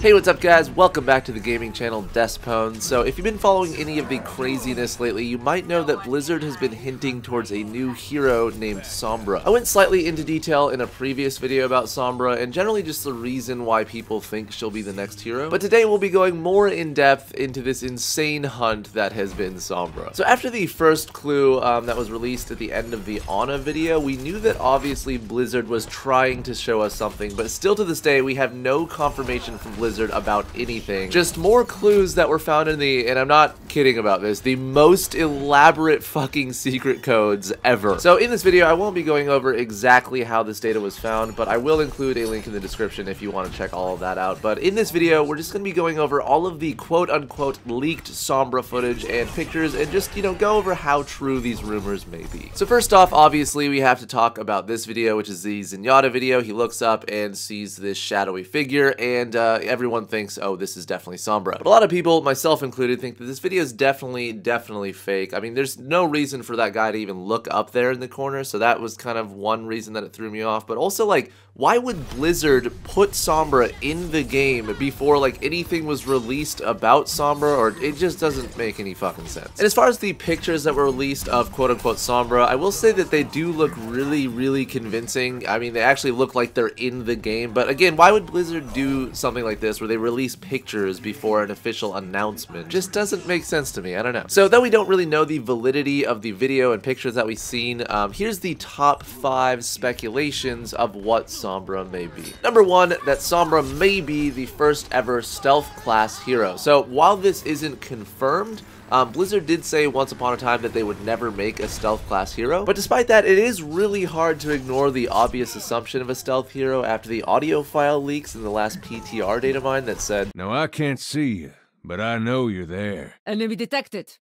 Hey, what's up guys? Welcome back to the gaming channel DesPwns. So if you've been following any of the craziness lately, you might know that Blizzard has been hinting towards a new hero named Sombra. I went slightly into detail in a previous video about Sombra and generally just the reason why people think she'll be the next hero. But today we'll be going more in depth into this insane hunt that has been Sombra. So after the first clue um, that was released at the end of the Ana video, we knew that obviously Blizzard was trying to show us something, but still to this day we have no confirmation from Blizzard Blizzard about anything. Just more clues that were found in the, and I'm not kidding about this, the most elaborate fucking secret codes ever. So in this video, I won't be going over exactly how this data was found, but I will include a link in the description if you want to check all of that out. But in this video, we're just going to be going over all of the quote-unquote leaked Sombra footage and pictures and just, you know, go over how true these rumors may be. So first off, obviously, we have to talk about this video, which is the Zenyatta video. He looks up and sees this shadowy figure, and uh, everyone thinks, oh, this is definitely Sombra. But a lot of people, myself included, think that this video is definitely, definitely fake. I mean, there's no reason for that guy to even look up there in the corner, so that was kind of one reason that it threw me off. But also, like, why would Blizzard put Sombra in the game before like anything was released about Sombra or it just doesn't make any fucking sense. And as far as the pictures that were released of quote unquote Sombra, I will say that they do look really, really convincing. I mean, they actually look like they're in the game, but again, why would Blizzard do something like this where they release pictures before an official announcement? Just doesn't make sense to me, I don't know. So though we don't really know the validity of the video and pictures that we've seen, um, here's the top five speculations of what Sombra Sombra may be. Number one, that Sombra may be the first ever stealth class hero. So while this isn't confirmed, um, Blizzard did say once upon a time that they would never make a stealth class hero, but despite that, it is really hard to ignore the obvious assumption of a stealth hero after the audio file leaks in the last PTR data mine that said, Now I can't see you, but I know you're there. Enemy detected.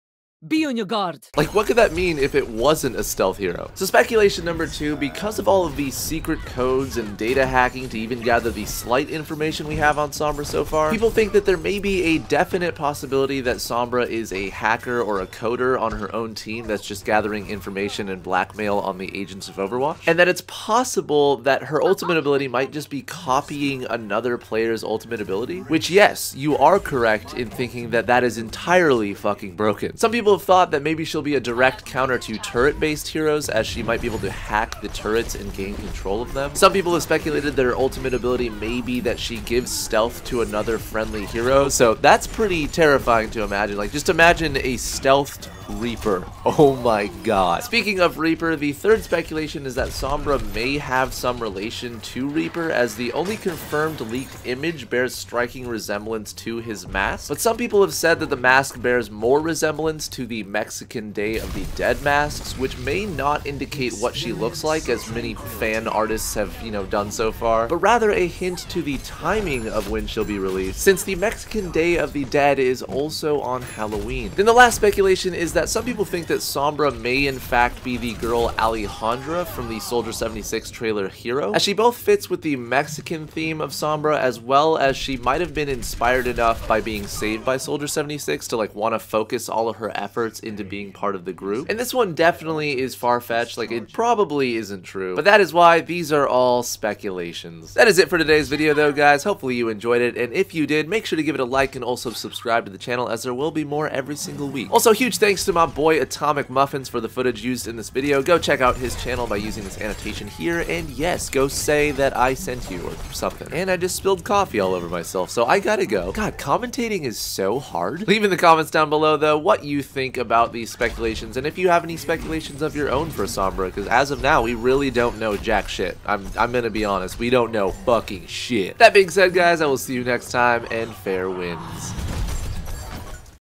Be on your guard. Like, what could that mean if it wasn't a stealth hero? So speculation number two, because of all of these secret codes and data hacking to even gather the slight information we have on Sombra so far, people think that there may be a definite possibility that Sombra is a hacker or a coder on her own team that's just gathering information and blackmail on the agents of Overwatch, and that it's possible that her ultimate ability might just be copying another player's ultimate ability, which yes, you are correct in thinking that that is entirely fucking broken. Some people have thought that maybe she'll be a direct counter to turret-based heroes, as she might be able to hack the turrets and gain control of them. Some people have speculated that her ultimate ability may be that she gives stealth to another friendly hero, so that's pretty terrifying to imagine. Like, just imagine a stealthed Reaper. Oh my god. Speaking of Reaper, the third speculation is that Sombra may have some relation to Reaper, as the only confirmed leaked image bears striking resemblance to his mask. But some people have said that the mask bears more resemblance to the Mexican Day of the Dead masks, which may not indicate what she looks like, as many fan artists have, you know, done so far, but rather a hint to the timing of when she'll be released, since the Mexican Day of the Dead is also on Halloween. Then the last speculation is that some people think that Sombra may in fact be the girl Alejandra from the Soldier 76 trailer Hero, as she both fits with the Mexican theme of Sombra as well as she might have been inspired enough by being saved by Soldier 76 to like want to focus all of her efforts into being part of the group. And this one definitely is far-fetched, like it probably isn't true, but that is why these are all speculations. That is it for today's video though guys, hopefully you enjoyed it, and if you did, make sure to give it a like and also subscribe to the channel as there will be more every single week. Also, huge to my boy Atomic Muffins for the footage used in this video. Go check out his channel by using this annotation here, and yes, go say that I sent you or something. And I just spilled coffee all over myself, so I gotta go. God, commentating is so hard. Leave in the comments down below, though, what you think about these speculations, and if you have any speculations of your own for Sombra, because as of now, we really don't know jack shit. I'm, I'm gonna be honest, we don't know fucking shit. That being said, guys, I will see you next time, and fair winds.